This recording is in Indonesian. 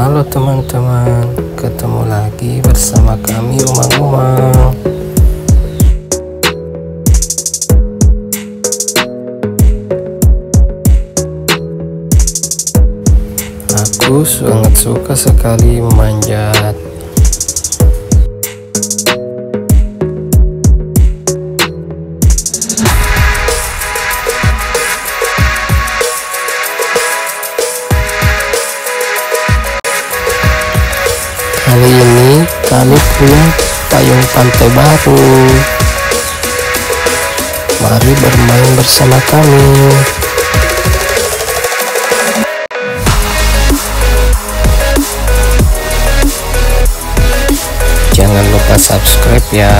Halo teman-teman, ketemu lagi bersama kami Umang-Umang. Aku sangat suka sekali memanjat. Kali ini kami punya payung pantai baru. Mari bermain bersama kami. Jangan lupa subscribe ya